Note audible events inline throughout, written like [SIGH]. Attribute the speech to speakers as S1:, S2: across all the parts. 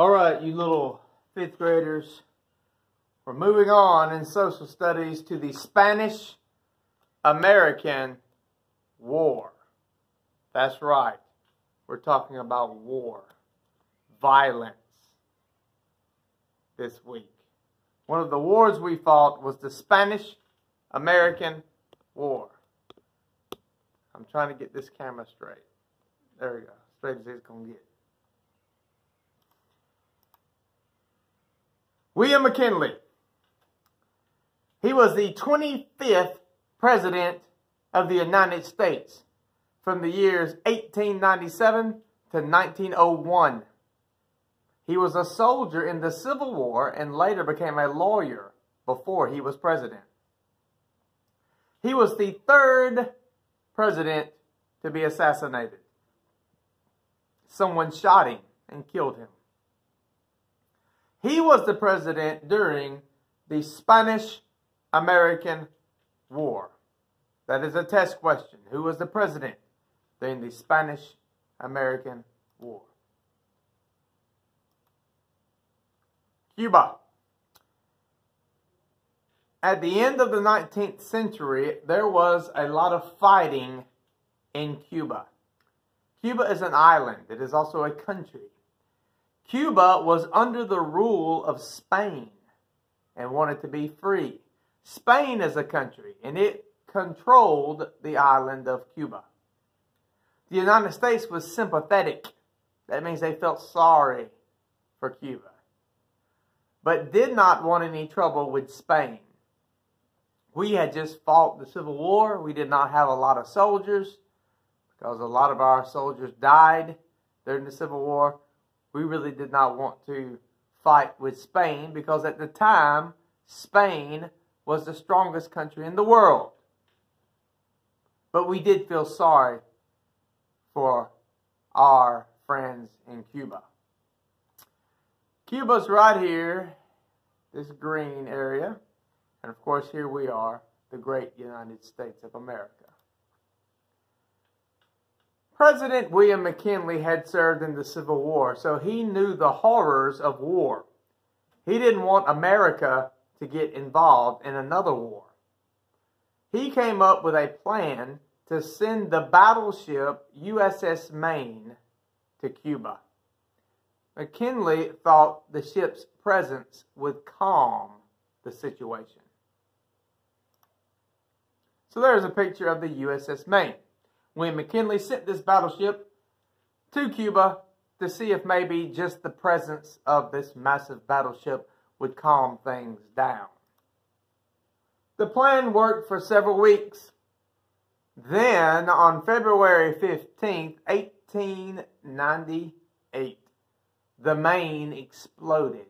S1: All right, you little fifth graders, we're moving on in social studies to the Spanish American War. That's right. We're talking about war, violence this week. One of the wars we fought was the Spanish American War. I'm trying to get this camera straight. There we go. Straight as it's going to get. William McKinley. He was the 25th president of the United States from the years 1897 to 1901. He was a soldier in the Civil War and later became a lawyer before he was president. He was the third president to be assassinated. Someone shot him and killed him. He was the president during the Spanish American War. That is a test question. Who was the president during the Spanish American War? Cuba. At the end of the 19th century, there was a lot of fighting in Cuba. Cuba is an island. It is also a country. Cuba was under the rule of Spain and wanted to be free. Spain is a country, and it controlled the island of Cuba. The United States was sympathetic. That means they felt sorry for Cuba, but did not want any trouble with Spain. We had just fought the Civil War. We did not have a lot of soldiers because a lot of our soldiers died during the Civil War. We really did not want to fight with Spain because at the time, Spain was the strongest country in the world. But we did feel sorry for our friends in Cuba. Cuba's right here, this green area. And of course, here we are, the great United States of America. President William McKinley had served in the Civil War, so he knew the horrors of war. He didn't want America to get involved in another war. He came up with a plan to send the battleship USS Maine to Cuba. McKinley thought the ship's presence would calm the situation. So there's a picture of the USS Maine. When McKinley sent this battleship to Cuba to see if maybe just the presence of this massive battleship would calm things down. The plan worked for several weeks. Then, on February 15, 1898, the Maine exploded.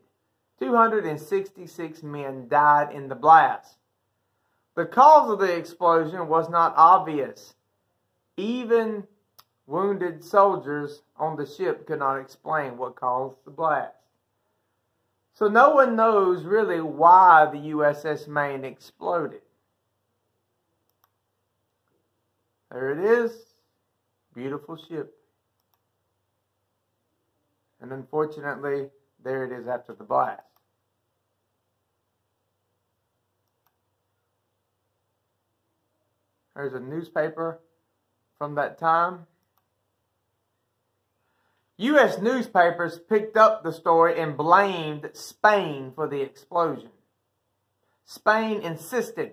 S1: 266 men died in the blast. The cause of the explosion was not obvious. Even wounded soldiers on the ship could not explain what caused the blast. So no one knows really why the USS Maine exploded. There it is. Beautiful ship. And unfortunately, there it is after the blast. There's a newspaper from that time. U.S. newspapers picked up the story and blamed Spain for the explosion. Spain insisted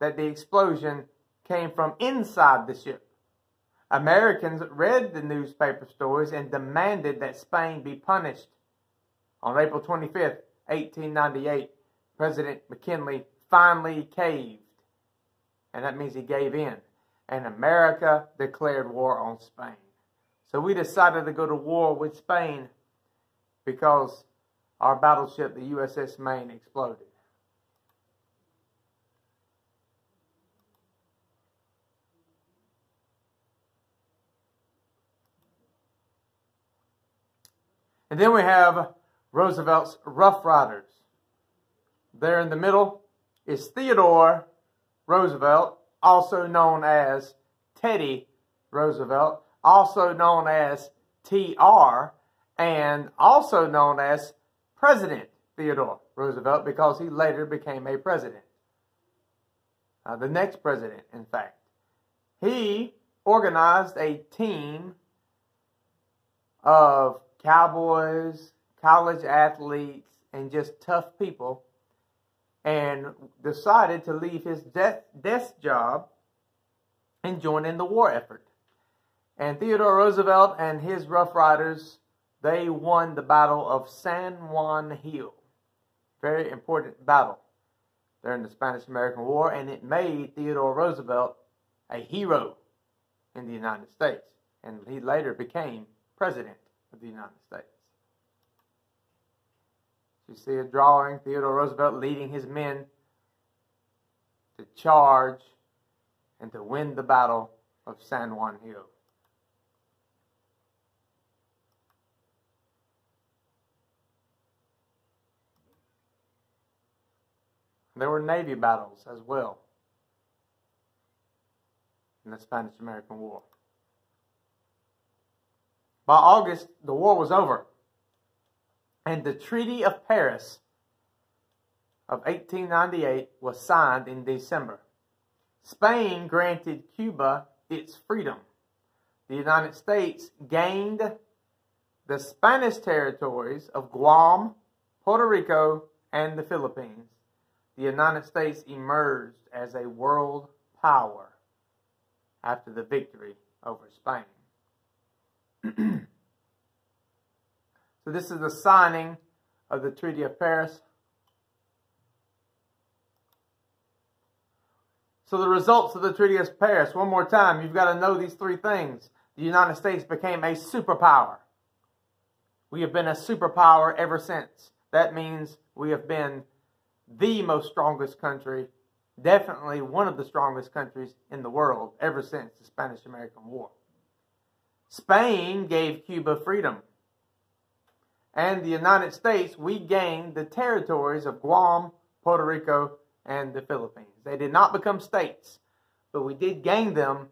S1: that the explosion came from inside the ship. Americans read the newspaper stories and demanded that Spain be punished. On April 25, 1898, President McKinley finally caved. And that means he gave in. And America declared war on Spain. So we decided to go to war with Spain because our battleship, the USS Maine, exploded. And then we have Roosevelt's Rough Riders. There in the middle is Theodore Roosevelt, also known as Teddy Roosevelt, also known as TR, and also known as President Theodore Roosevelt because he later became a president. Uh, the next president, in fact. He organized a team of cowboys, college athletes, and just tough people and decided to leave his desk job and join in the war effort. And Theodore Roosevelt and his Rough Riders, they won the Battle of San Juan Hill. Very important battle during the Spanish American War, and it made Theodore Roosevelt a hero in the United States. And he later became President of the United States. You see a drawing, Theodore Roosevelt leading his men to charge and to win the Battle of San Juan Hill. There were Navy battles as well in the Spanish American War. By August, the war was over, and the Treaty of Paris of 1898 was signed in December. Spain granted Cuba its freedom. The United States gained the Spanish territories of Guam, Puerto Rico, and the Philippines the United States emerged as a world power after the victory over Spain. [CLEARS THROAT] so this is the signing of the Treaty of Paris. So the results of the Treaty of Paris, one more time, you've got to know these three things. The United States became a superpower. We have been a superpower ever since. That means we have been the most strongest country, definitely one of the strongest countries in the world ever since the Spanish American War. Spain gave Cuba freedom. And the United States, we gained the territories of Guam, Puerto Rico, and the Philippines. They did not become states, but we did gain them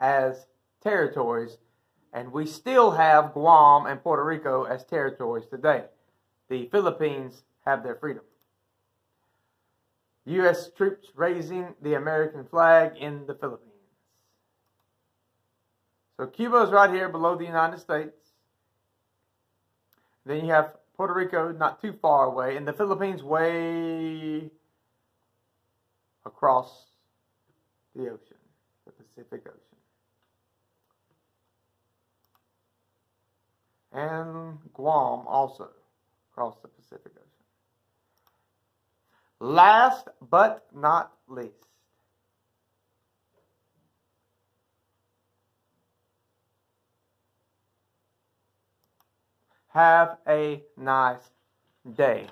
S1: as territories, and we still have Guam and Puerto Rico as territories today. The Philippines have their freedom. U.S. troops raising the American flag in the Philippines. So Cuba is right here below the United States. Then you have Puerto Rico not too far away, and the Philippines way across the ocean, the Pacific Ocean. And Guam also across the Pacific Ocean. Last but not least, have a nice day.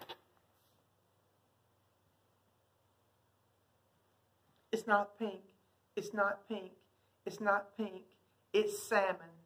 S1: It's not pink. It's not pink. It's not pink. It's salmon.